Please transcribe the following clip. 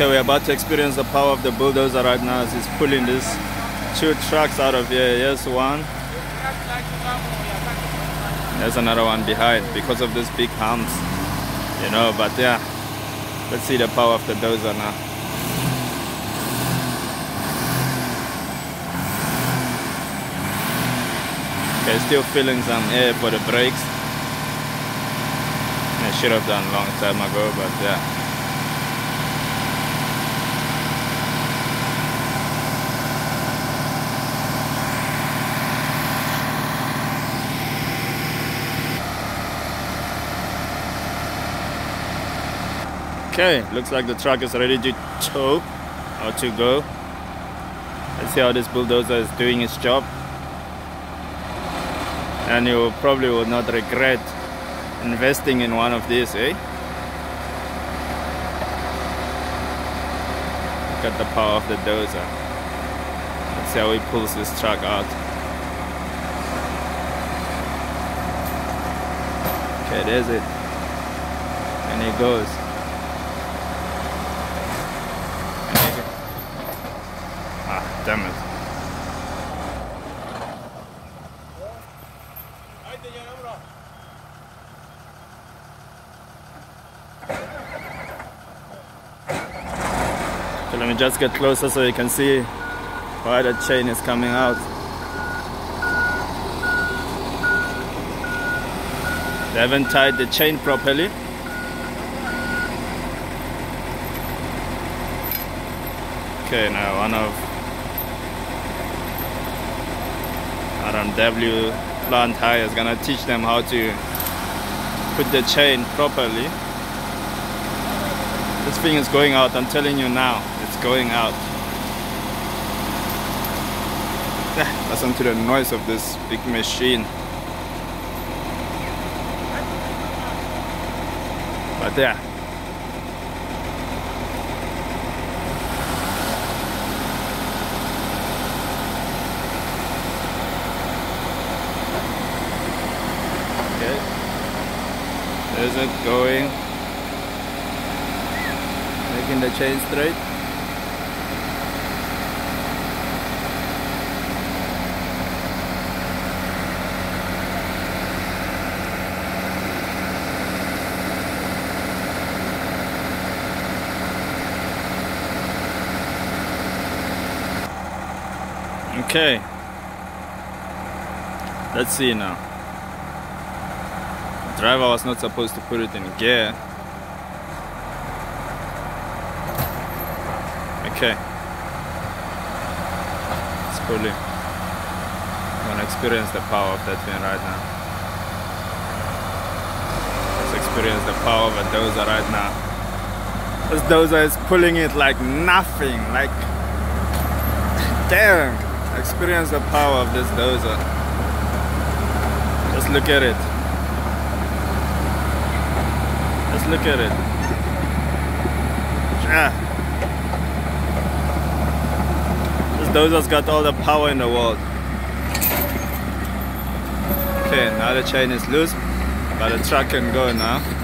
Okay, we're about to experience the power of the bulldozer right now as he's pulling these two trucks out of here. Here's one. There's another one behind because of these big humps. You know, but yeah. Let's see the power of the dozer now. Okay, still feeling some air for the brakes. I should have done a long time ago, but yeah. Okay, looks like the truck is ready to tow or to go. Let's see how this bulldozer is doing its job. And you probably will not regret investing in one of these, eh? Look at the power of the dozer. Let's see how he pulls this truck out. Okay, there's it. And he goes. Damn it. So let me just get closer so you can see why the chain is coming out. They haven't tied the chain properly. Okay, now one of RMW plant hire is gonna teach them how to put the chain properly. This thing is going out, I'm telling you now, it's going out. Listen to the noise of this big machine. But yeah, Is it going? Making the chain straight. Okay. Let's see now driver was not supposed to put it in gear. Okay. It's pulling. I'm gonna experience the power of that thing right now. Let's experience the power of a dozer right now. This dozer is pulling it like nothing, like damn. Experience the power of this dozer. Just look at it. Look at it. Yeah. This dozer's got all the power in the world. Okay, now the chain is loose, but the truck can go now.